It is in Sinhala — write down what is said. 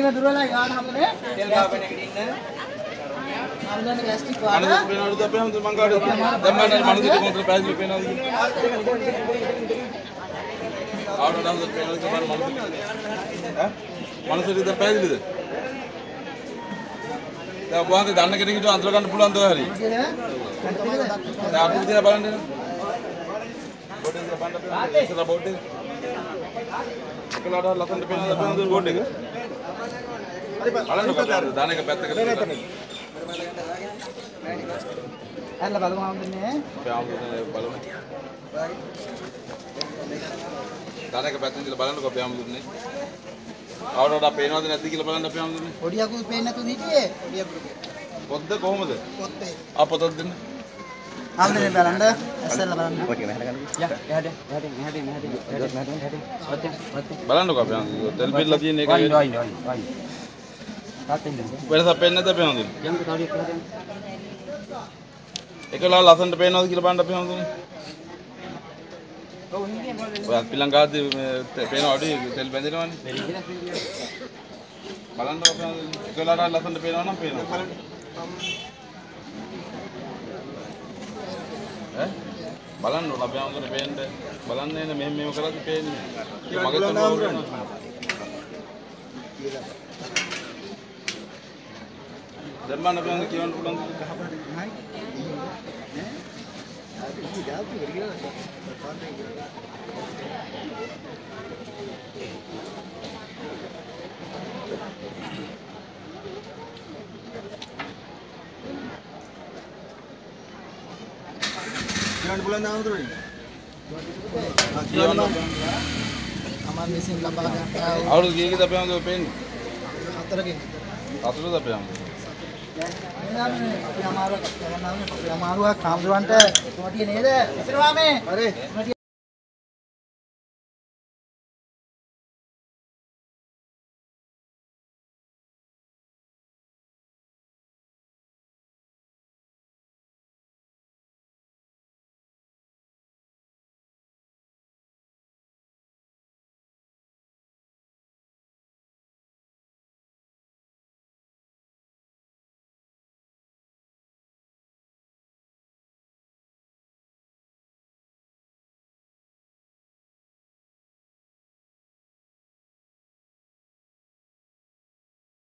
ඒක දුරලා යාට හම්බුනේ තෙල් ගාපෙන එකට ඉන්න හම්බුනේ ගෑස්ටික් වාට මනස පේනවලු අපේ හැමෝටම මං කාට දැන් මම මනසට කොන්ත්‍රාත් පැහැදිලි පේනවද ආවඩ දාන්න පේනවද කියලා මනසට ඈ මනසට ඉතින් පැහැදිලිද දැන් ඔබ වහන්සේ දන්න කෙනෙක් හිටව අඳුර ගන්න පුළුවන් දෝ හරි. දැන් අකුරු දිහා බලන්න. එන්න බෝඩ් එක දිහා බලන්න ඉස්සර බෝඩ් එක. එකලාට ලස්සනට හඳුර බෝඩ් එක බලන්නකෝ දාන එක පැත්තකට ඇල්ල බලමු හම්බුනේ අපේ ආමුදුනේ බලමු. දානක පැත්තෙන් ඉඳලා බලන්නකෝ අපේ ආමුදුනේ. ආවරට පේනවද නැද්ද කියලා බලන්න අපේ ආමුදුනේ. පොඩි අකුත් පේන්නේ නැතුව හිටියේ. පොඩි අකුත් පොත්ද කොහමද? පොත්තේ ආ පොතක් දෙන්න. හම්බුනේ බලන්න. ඇස්සල්ල බලන්න. බලන්නකෝ අපේ ආමුදුනේ. තෙල් බිල්ල තියෙන එක වෙනසක් පේන්නේ නැද්ද අපේ ආමුදුනේ? එකලා ලස්සනට පේනවද කියලා බලන්න අපේ ආමුදුනේ. ඔයත් පිළං ගාද්දි මේ පේන අඩුයි තෙල් බැඳෙනවනේ. බලන්න අපේ ආමුදුනේ. එකලාට ලස්සනට පේනවා නම් පේනවා. ඈ බලන්න ඕන අපේ ආමුදුනේ පේන්න බලන්න එන මෙහෙම මෙහෙම කරද්දි පේන්නේ. ඒක මගේ තුන දැන් අපේ ආමුදුනේ කියවන්න පුළුවන්. කියන්න පුළුවන් දාමතුරුනේ. කියවන්න අමන් විසින් ලබා ගන්නා අවුරුදු කීයකද අපේ ආමුදුනේ පේන්නේ? හතරකින් අතුරුද අපේ ආමුදුනේ? අපි අමාරුවක් අපි අමාරුවක් හම්බුවන්ට කොටිය නේද? ඉතිරවා මේ හරි.